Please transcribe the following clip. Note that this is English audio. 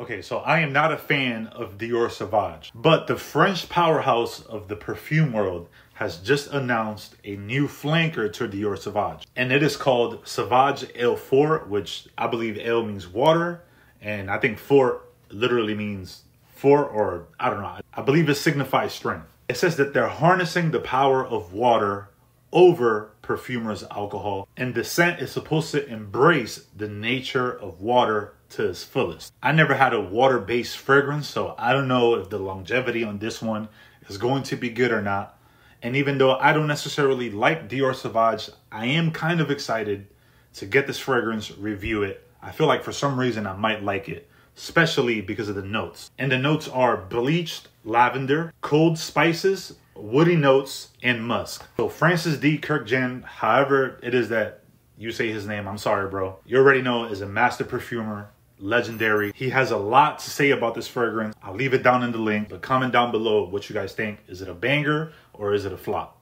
Okay, so I am not a fan of Dior Sauvage, but the French powerhouse of the perfume world has just announced a new flanker to Dior Sauvage, and it is called Sauvage Ale Fort, which I believe ale means water, and I think fort literally means fort, or I don't know. I believe it signifies strength. It says that they're harnessing the power of water over perfumer's alcohol, and the scent is supposed to embrace the nature of water to its fullest. I never had a water-based fragrance, so I don't know if the longevity on this one is going to be good or not. And even though I don't necessarily like Dior Sauvage, I am kind of excited to get this fragrance, review it. I feel like for some reason I might like it, especially because of the notes. And the notes are bleached lavender, cold spices, woody notes, and musk. So Francis D. Kurkdjian, however it is that you say his name, I'm sorry, bro. You already know is a master perfumer, legendary. He has a lot to say about this fragrance. I'll leave it down in the link, but comment down below what you guys think. Is it a banger or is it a flop?